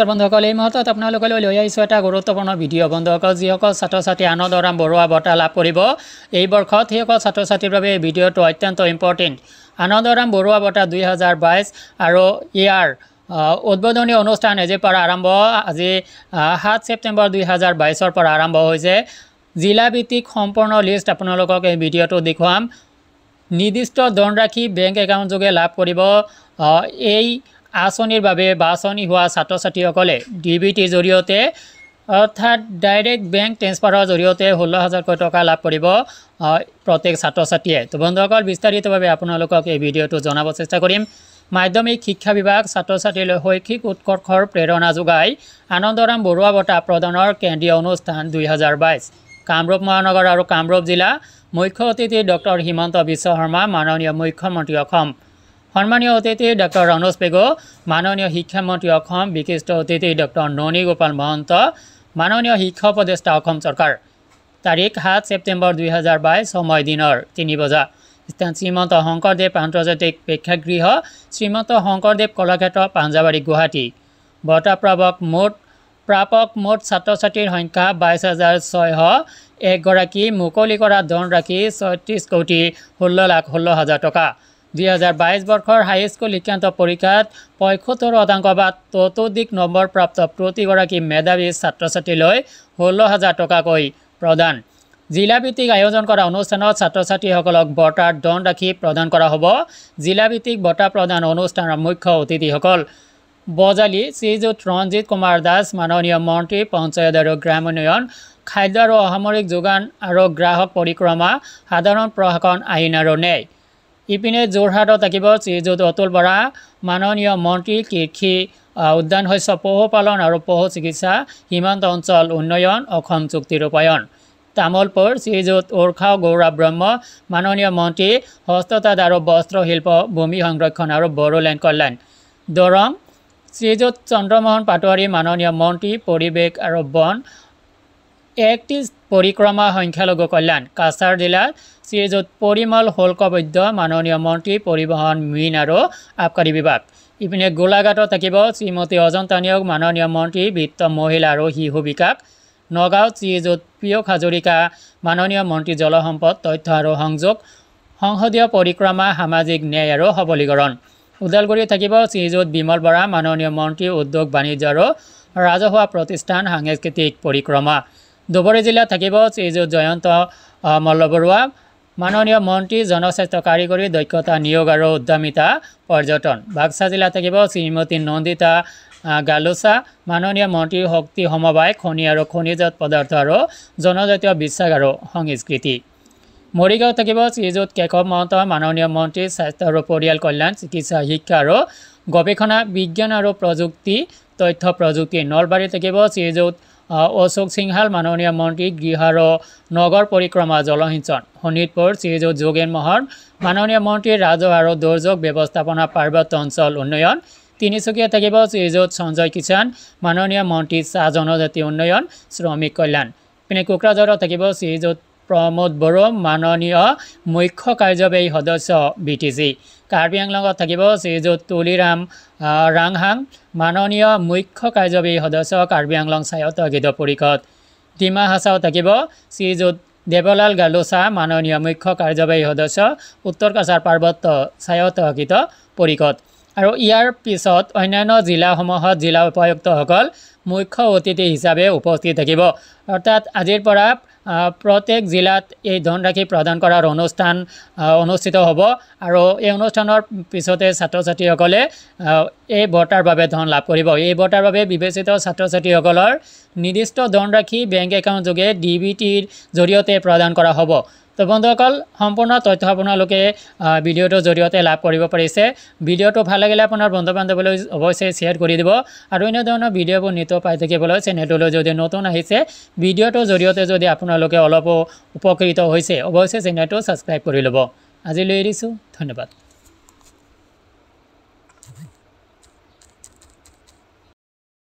নমস্কাৰ বন্ধুসকল এই মুহূৰ্তত আপোনালোকলৈ লৈ আহিছোঁ এটা গুৰুত্বপূৰ্ণ ভিডিঅ' বন্ধুসকল যিসকল ছাত্ৰ ছাত্ৰী আনন্দৰাম বৰুৱা বঁটা লাভ কৰিব এই বৰ্ষত সেইসকল ছাত্ৰ ছাত্ৰীৰ বাবে এই ভিডিঅ'টো অত্যন্ত ইম্পৰ্টেণ্ট আনন্দৰাম বৰুৱা বঁটা দুই হাজাৰ বাইছ আৰু ইয়াৰ উদ্বোধনী অনুষ্ঠান আজিৰ পৰা আৰম্ভ আজি সাত ছেপ্টেম্বৰ দুই হাজাৰ বাইছৰ পৰা আৰম্ভ হৈছে। জিলাভিত্তিক সম্পূৰ্ণ লিষ্ট আপোনালোকক এই ভিডিঅ'টো দেখুৱাম। নিৰ্দিষ্ট ধনৰাশি বেংক একাউণ্টযোগে লাভ কৰিব এই আঁচনিৰ বাবে বাছনি হোৱা ছাত্ৰ ছাত্ৰীসকলে ডি বি টিৰ জৰিয়তে অৰ্থাৎ ডাইৰেক্ট বেংক ট্ৰেন্সফাৰৰ জৰিয়তে ষোল্ল হাজাৰকৈ টকা লাভ কৰিব প্ৰত্যেক ছাত্ৰ ছাত্ৰীয়ে তো বন্ধুসকল বিস্তাৰিতভাৱে আপোনালোকক এই ভিডিঅ'টো জনাব চেষ্টা কৰিম। মাধ্যমিক শিক্ষা বিভাগ ছাত্ৰ ছাত্ৰীলৈ শৈক্ষিক উৎকৰ্ষৰ প্ৰেৰণা যোগাই আনন্দৰাম বৰুৱা বঁটা প্ৰদানৰ কেন্দ্ৰীয় অনুষ্ঠান দুই হাজাৰ বাইছ। কামৰূপ মহানগৰ আৰু কামৰূপ জিলা মুখ্য অতিথি ডক্টৰ হিমন্ত বিশ্ব শৰ্মা মাননীয় মুখ্যমন্ত্ৰী অসম। সন্মানীয় অতিথি ডক্টৰ ৰণোজ পেগু মাননীয় শিক্ষামন্ত্ৰী অসম বিশিষ্ট অতিথি ডক্টৰ ননী গোপাল মহন্ত মাননীয় শিক্ষা উপদেষ্টা অসম চৰকাৰ। তাৰিখ সাত ছেপ্টেম্বৰ দুই হাজাৰ বাইছ সময় দিনৰ তিনি বজা। শ্ৰীমন্ত শংকৰদেৱ আন্তৰ্জাতিক প্ৰেক্ষাগৃহ শ্ৰীমন্ত শংকৰদেৱ কলাক্ষেত্ৰ পাঞ্জাবাৰী গুৱাহাটী। বঁটা প্ৰাপক মুঠ প্ৰাপক মুঠ ছাত্ৰ ছাত্ৰীৰ সংখ্যা বাইছ হাজাৰ ছয়শ একগৰাকী মুকলি কৰা ধনৰাশি ছয়ত্ৰিছ কোটি ষোল্ল লাখ ষোল্ল হাজাৰ টকা। দুই হাজাৰ বাইছ বৰ্ষৰ হাইস্কুল শিক্ষান্ত পৰীক্ষাত পঁয়সত্তৰ শতাংশ বা ততোধিক নম্বৰ প্ৰাপ্ত প্ৰতিগৰাকী মেধাৱী ছাত্ৰ ছাত্ৰীলৈ ষোল্ল হাজাৰ টকাকৈ প্ৰদান। জিলাভিত্তিক আয়োজন কৰা অনুষ্ঠানত ছাত্ৰ ছাত্ৰীসকলক বঁটাৰ ধনৰাশি প্ৰদান কৰা হ'ব। জিলাভিত্তিক বঁটা প্ৰদান অনুষ্ঠানৰ মুখ্য অতিথিসকল বজালী শ্ৰীযুত ৰঞ্জিত কুমাৰ দাস মাননীয় মন্ত্ৰী পঞ্চায়ত আৰু গ্ৰাম উন্নয়ন খাদ্য আৰু অসামৰিক যোগান আৰু গ্ৰাহক পৰিক্ৰমা সাধাৰণ প্ৰশাসন আইন আৰু ন্যায় ইপিনে যোৰহাটত থাকিব শ্ৰীযুত অতুল বৰা। মাননীয় মন্ত্ৰী কৃষি উদ্যান শস্য পশুপালন আৰু পশু চিকিৎসা সীমান্ত অঞ্চল উন্নয়ন অসম চুক্তি ৰূপায়ণ। তামোলপুৰ শ্ৰীযুত উৰ্খাও গৌৰৱ ব্ৰহ্ম মাননীয় মন্ত্ৰী হস্ততাঁত আৰু বস্ত্ৰশিল্প ভূমি সংৰক্ষণ আৰু বড়োলেণ্ড কল্যাণ। দৰং শ্ৰীযুত চন্দ্ৰমোহন পাটোৱাৰী মাননীয় মন্ত্ৰী পৰিৱেশ আৰু বন। একত্ৰিছ পৰিক্ৰমা সংখ্যালঘু কল্যাণ কাছাৰ জিলাত শ্ৰীযুত পৰিমল শুল্কবৈদ্য মাননীয় মন্ত্ৰী পৰিবহণ মীন আৰু আবকাৰী বিভাগ। ইপিনে গোলাঘাটত থাকিব শ্ৰীমতী অজন্তা নিয়োগ মাননীয় মন্ত্ৰী বিত্ত মহিলা আৰু শিশু বিকাশ। নগাঁৱত শ্ৰীযুত প্ৰিয়ক হাজৰিকা মাননীয় মন্ত্ৰী জলসম্পদ তথ্য আৰু সংযোগ সংসদীয় পৰিক্ৰমা সামাজিক ন্যায় আৰু সবলীকৰণ। ওদালগুৰিত থাকিব শ্ৰীযুত বিমল বৰা মাননীয় মন্ত্ৰী উদ্যোগ বাণিজ্য আৰু ৰাজহুৱা প্ৰতিষ্ঠান সাংস্কৃতিক পৰিক্ৰমা। ধুবুৰী জিলাত থাকিব শ্ৰীযুত জয়ন্ত আহ, মল্ল বৰুৱা মাননীয় মন্ত্ৰী জনস্বাস্থ্য কাৰিকৰী দক্ষতা নিয়োগ আৰু উদ্যমিতা পৰ্যটন। বাক্সা জিলাত থাকিব শ্ৰীমতী নন্দিতা গালোচা। মাননীয় মন্ত্ৰী শক্তি সমবায় খনি আৰু খনিজাত পদাৰ্থ আৰু জনজাতীয় বিশ্বাস আৰু সংস্কৃতি। মৰিগাঁৱত থাকিব শ্ৰীযুত কেশৱ মহন্ত। মাননীয় মন্ত্ৰী স্বাস্থ্য আৰু পৰিয়াল কল্যাণ চিকিৎসা শিক্ষা আৰু গৱেষণা বিজ্ঞান আৰু প্ৰযুক্তি তথ্য প্ৰযুক্তি। নলবাৰীত থাকিব শ্ৰীযুত অশোক সিংহাল মাননীয় মন্ত্ৰী গৃহ আৰু নগৰ পৰিক্ৰমা জলসিঞ্চন শোণিতপুৰ শ্ৰীযুত যোগেন মহন মাননীয় মন্ত্ৰী ৰাজহ আৰু দুৰ্যোগ ব্যৱস্থাপনা পাৰ্বত্য অঞ্চল উন্নয়ন তিনিচুকীয়াত থাকিব শ্ৰীযুত সঞ্জয় কিষাণ মাননীয় মন্ত্ৰী চাহ জনজাতি উন্নয়ন শ্ৰমিক কল্যাণ। ইপিনে কোকৰাঝাৰত থাকিব শ্ৰীযুত প্ৰমোদ বড়ো মাননীয় মুখ্য কাৰ্যবাহী সদস্য বি টি চি। কাৰ্বি আংলঙত থাকিব। শ্ৰীযুত তুলিৰাম ৰাংহাং মাননীয় মুখ্য কাৰ্যবাহী সদস্য কাৰ্বি আংলং স্বায়ত্তশাসিত পৰিষদ। ডিমা হাছাও থাকিব। শ্ৰীযুত দেৱলাল গালোচা মাননীয় মুখ্য কাৰ্যবাহী সদস্য উত্তৰ কাছাৰ পাৰ্বত্য স্বায়ত্তশাসিত পৰিষদ। আৰু ইয়াৰ পিছত অন্যান্য জিলাসমূহত জিলা উপায়ুক্তসকল মুখ্য অতিথি হিচাপে উপস্থিত থাকিব। অৰ্থাৎ আজিৰ পৰা আহ, প্ৰত্যেক জিলাত এই ধনৰাশি প্ৰদান কৰাৰ অনুষ্ঠান অনুষ্ঠিত হ'ব। আৰু এই অনুষ্ঠানৰ পিছতে আহ, এই বঁটাৰ বাবে ধন লাভ কৰিব। এই বঁটাৰ বাবে বিবেচিত ছাত্ৰ ছাত্ৰীসকলৰ নিৰ্দিষ্ট ধনৰাশি বেংক একাউণ্ট যোগে ডি বি টিৰ জৰিয়তে প্ৰদান কৰা হ'ব। তো বন্ধুসকল সম্পূৰ্ণ তথ্য আপোনালোকে ভিডিঅ'টোৰ জৰিয়তে লাভ কৰিব পাৰিছে। ভিডিঅ'টো ভাল লাগিলে আপোনাৰ বন্ধু বান্ধৱীলৈ অৱশ্যেই শ্বেয়াৰ কৰি দিব। আৰু এনেধৰণৰ ভিডিঅ'বোৰ নিতৌ পাই থাকিবলৈ চেনেলটোলৈ যদি নতুন আহিছে ভিডিঅ'টোৰ জৰিয়তে যদি আপোনালোকে অলপো উপকৃত হৈছে অৱশ্যে চেনেলটো ছাবস্ক্ৰাইব কৰি ল'ব। আজিলৈ এৰিছোঁ ধন্যবাদ।